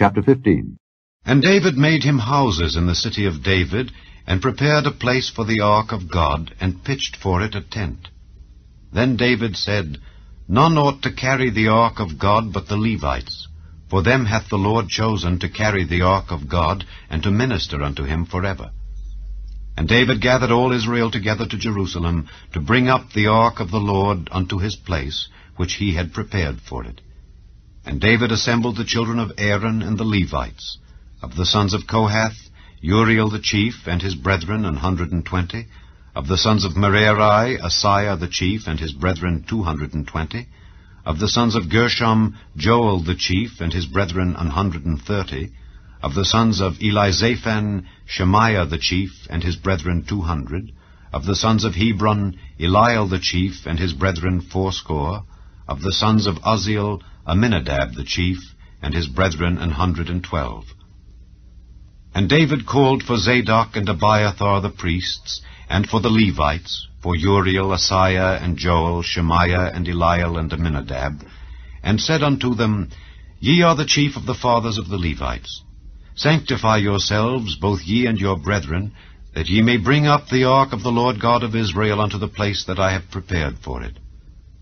Chapter 15 And David made him houses in the city of David, and prepared a place for the ark of God, and pitched for it a tent. Then David said, None ought to carry the ark of God but the Levites, for them hath the Lord chosen to carry the ark of God, and to minister unto him forever. And David gathered all Israel together to Jerusalem, to bring up the ark of the Lord unto his place, which he had prepared for it. And David assembled the children of Aaron and the Levites. Of the sons of Kohath, Uriel the chief and his brethren an hundred and twenty. Of the sons of Merari, Asaiah the chief and his brethren two hundred and twenty. Of the sons of Gershom, Joel the chief and his brethren an hundred and thirty. Of the sons of Elizaphan, Shemaiah the chief and his brethren two hundred. Of the sons of Hebron, Eliel the chief and his brethren fourscore. Of the sons of Uzziel, Amminadab the chief, and his brethren an hundred and twelve. And David called for Zadok and Abiathar the priests, and for the Levites, for Uriel, Asaiah, and Joel, Shemaiah, and Eliel, and Amminadab, and said unto them, Ye are the chief of the fathers of the Levites. Sanctify yourselves, both ye and your brethren, that ye may bring up the ark of the Lord God of Israel unto the place that I have prepared for it.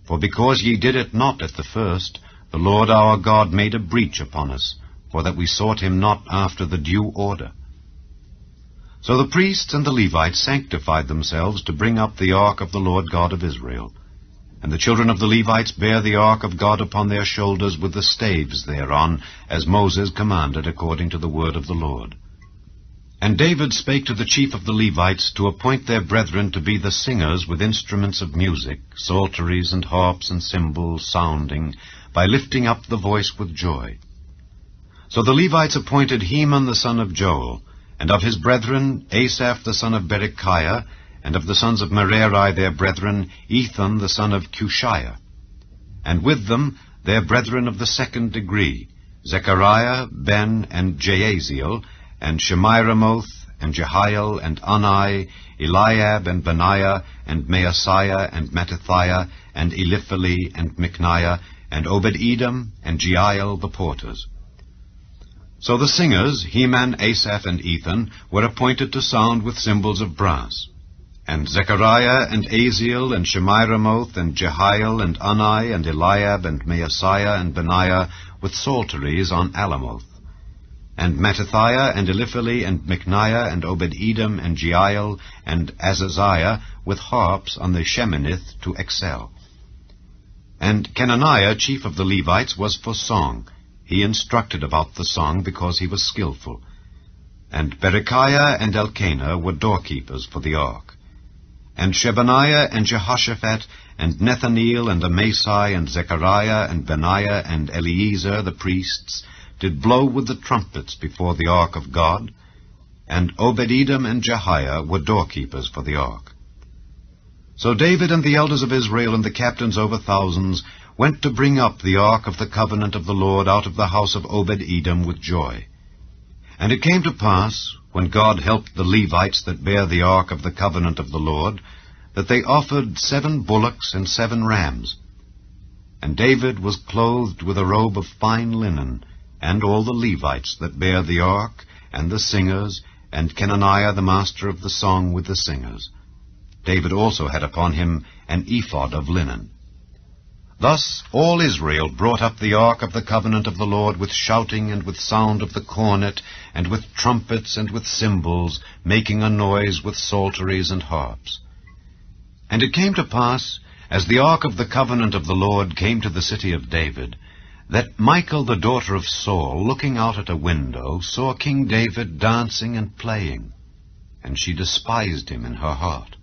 For because ye did it not at the first, the Lord our God made a breach upon us, for that we sought him not after the due order. So the priests and the Levites sanctified themselves to bring up the ark of the Lord God of Israel. And the children of the Levites bare the ark of God upon their shoulders with the staves thereon, as Moses commanded according to the word of the Lord. And David spake to the chief of the Levites to appoint their brethren to be the singers with instruments of music, psalteries and harps and cymbals sounding, by lifting up the voice with joy. So the Levites appointed Heman the son of Joel, and of his brethren Asaph the son of Berechiah, and of the sons of Merari their brethren Ethan the son of Kushaiah. And with them their brethren of the second degree, Zechariah, Ben, and Jaaziel, and Shemiramoth, and Jehiel, and Unni, Eliab, and Benaiah, and Maaseiah, and Mattithiah, and Elipheleh, and Mikneiah, and Obed-Edom, and Jeiel the porters. So the singers, Heman, Asaph, and Ethan, were appointed to sound with cymbals of brass. And Zechariah, and Aziel, and Shemiramoth, and Jehiel, and Unni, and Eliab, and Maaseiah, and Benaiah, with psalteries on Alamoth. And Mattithiah, and Elipheleh, and Mikneiah, and Obed-Edom, and Jeiel, and Azaziah, with harps on the Sheminith to excel. And Chenaniah, chief of the Levites, was for song. He instructed about the song because he was skilful. And Berechiah and Elkanah were doorkeepers for the ark. And Shebaniah and Jehoshaphat and Nethaneel and Amasai and Zechariah and Benaiah and Eliezer the priests did blow with the trumpets before the ark of God. And Obed-Edom and Jehiah were doorkeepers for the ark. So David and the elders of Israel and the captains over thousands went to bring up the ark of the covenant of the Lord out of the house of Obed-Edom with joy. And it came to pass, when God helped the Levites that bare the ark of the covenant of the Lord, that they offered seven bullocks and seven rams. And David was clothed with a robe of fine linen, and all the Levites that bare the ark, and the singers, and Chenaniah the master of the song with the singers. David also had upon him an ephod of linen. Thus all Israel brought up the ark of the covenant of the Lord with shouting and with sound of the cornet, and with trumpets and with cymbals, making a noise with psalteries and harps. And it came to pass, as the ark of the covenant of the Lord came to the city of David, that Michal, the daughter of Saul, looking out at a window, saw King David dancing and playing, and she despised him in her heart.